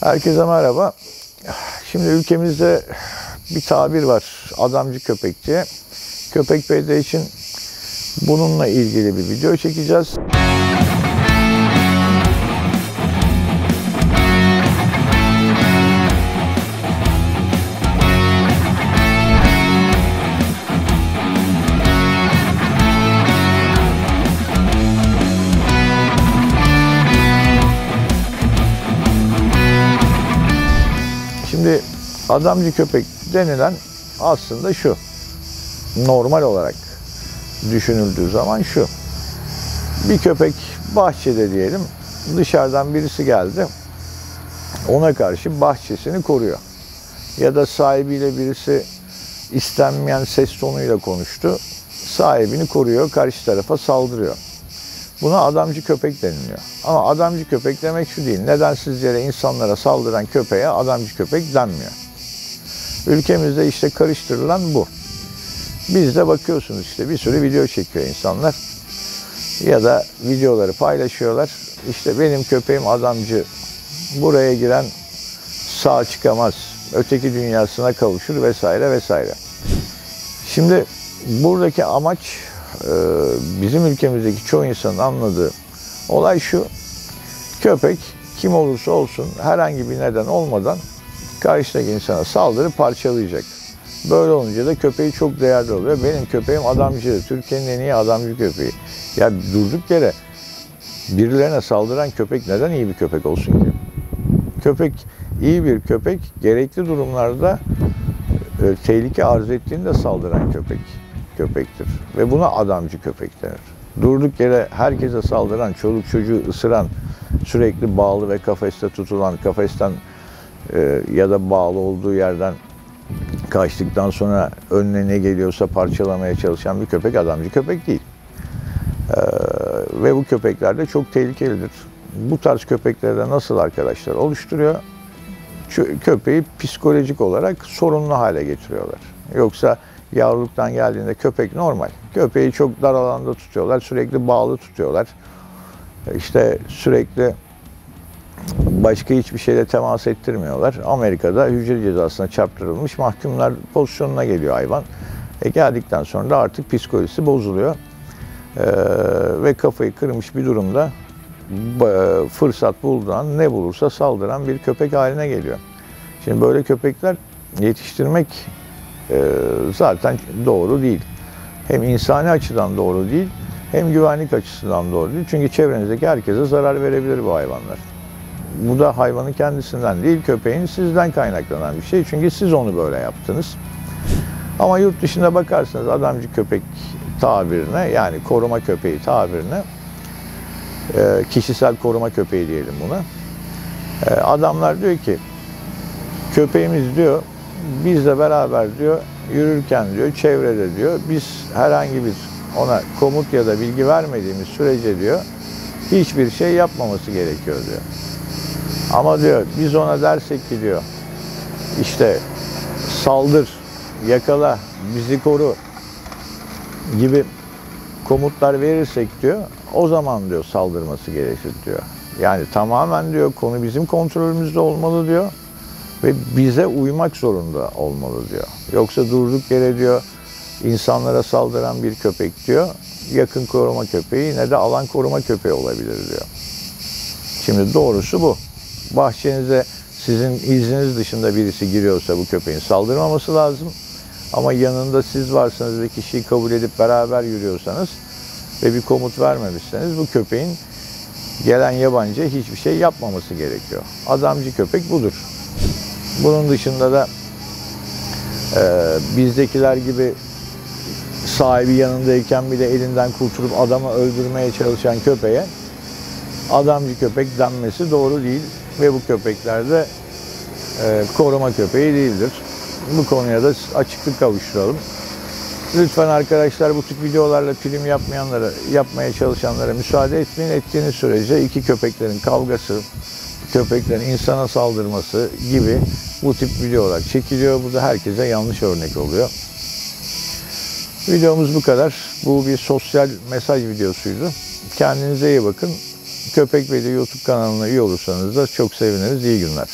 Herkese merhaba. Şimdi ülkemizde bir tabir var. Adamcı köpek diye. Köpek PD için bununla ilgili bir video çekeceğiz. Şimdi adamcı köpek denilen aslında şu. Normal olarak düşünüldüğü zaman şu. Bir köpek bahçede diyelim dışarıdan birisi geldi. Ona karşı bahçesini koruyor. Ya da sahibiyle birisi istenmeyen ses tonuyla konuştu. Sahibini koruyor, karşı tarafa saldırıyor. Buna adamcı köpek deniliyor. Ama adamcı köpek demek şu değil. Nedensiz yere insanlara saldıran köpeğe adamcı köpek denmiyor. Ülkemizde işte karıştırılan bu. Biz de bakıyorsunuz işte bir sürü video çekiyor insanlar. Ya da videoları paylaşıyorlar. İşte benim köpeğim adamcı. Buraya giren sağ çıkamaz. Öteki dünyasına kavuşur vesaire vesaire. Şimdi buradaki amaç bizim ülkemizdeki çoğu insanın anladığı olay şu. Köpek kim olursa olsun herhangi bir neden olmadan karşıdaki insana saldırıp parçalayacak. Böyle olunca da köpeği çok değerli oluyor. Benim köpeğim adamcı. Türkiye'nin en iyi adamcı köpeği. Ya durduk yere birilerine saldıran köpek neden iyi bir köpek olsun ki? Köpek iyi bir köpek gerekli durumlarda e, tehlike arz ettiğinde saldıran köpek köpektir. Ve buna adamcı köpek denir. Durduk yere herkese saldıran, çoluk çocuğu ısıran, sürekli bağlı ve kafeste tutulan, kafesten e, ya da bağlı olduğu yerden kaçtıktan sonra önüne ne geliyorsa parçalamaya çalışan bir köpek adamcı köpek değil. E, ve bu köpekler de çok tehlikelidir. Bu tarz köpekleri de nasıl arkadaşlar oluşturuyor? Köpeği psikolojik olarak sorunlu hale getiriyorlar. Yoksa yavruluktan geldiğinde köpek normal. Köpeği çok dar alanda tutuyorlar, sürekli bağlı tutuyorlar. İşte sürekli başka hiçbir şeyle temas ettirmiyorlar. Amerika'da hücre cezasına çarptırılmış mahkumlar pozisyonuna geliyor hayvan. E geldikten sonra da artık psikolojisi bozuluyor. Ee, ve kafayı kırmış bir durumda fırsat bulduğun ne bulursa saldıran bir köpek haline geliyor. Şimdi böyle köpekler yetiştirmek e, zaten doğru değil. Hem insani açıdan doğru değil, hem güvenlik açısından doğru değil. Çünkü çevrenizdeki herkese zarar verebilir bu hayvanlar. Bu da hayvanın kendisinden değil, köpeğin sizden kaynaklanan bir şey. Çünkü siz onu böyle yaptınız. Ama yurt dışında bakarsanız adamcı köpek tabirine yani koruma köpeği tabirine e, kişisel koruma köpeği diyelim buna. E, adamlar diyor ki köpeğimiz diyor bizle beraber diyor yürürken diyor çevrede diyor biz herhangi bir ona komut ya da bilgi vermediğimiz sürece diyor hiçbir şey yapmaması gerekiyor diyor. Ama diyor biz ona dersek ki diyor işte saldır, yakala, bizi koru gibi komutlar verirsek diyor o zaman diyor saldırması gerekir diyor. Yani tamamen diyor konu bizim kontrolümüzde olmalı diyor ve bize uymak zorunda olmalı diyor. Yoksa durduk yere diyor insanlara saldıran bir köpek diyor yakın koruma köpeği ne de alan koruma köpeği olabilir diyor. Şimdi doğrusu bu. Bahçenize sizin izniniz dışında birisi giriyorsa bu köpeğin saldırmaması lazım. Ama yanında siz varsanız ve kişiyi kabul edip beraber yürüyorsanız ve bir komut vermemişseniz bu köpeğin gelen yabancı hiçbir şey yapmaması gerekiyor. Adamcı köpek budur. Bunun dışında da e, bizdekiler gibi sahibi yanındayken bile elinden kurtulup adamı öldürmeye çalışan köpeğe adamcı köpek denmesi doğru değil ve bu köpekler de e, koruma köpeği değildir. Bu konuya da açıklık kavuşturalım. Lütfen arkadaşlar bu tip videolarla film yapmayanlara, yapmaya çalışanlara müsaade etmeyin. Ettiğiniz sürece iki köpeklerin kavgası, köpeklerin insana saldırması gibi bu tip videolar çekiliyor. Bu da herkese yanlış örnek oluyor. Videomuz bu kadar. Bu bir sosyal mesaj videosuydu. Kendinize iyi bakın. Köpek Bey'de YouTube kanalına üye olursanız da çok seviniriz. İyi günler.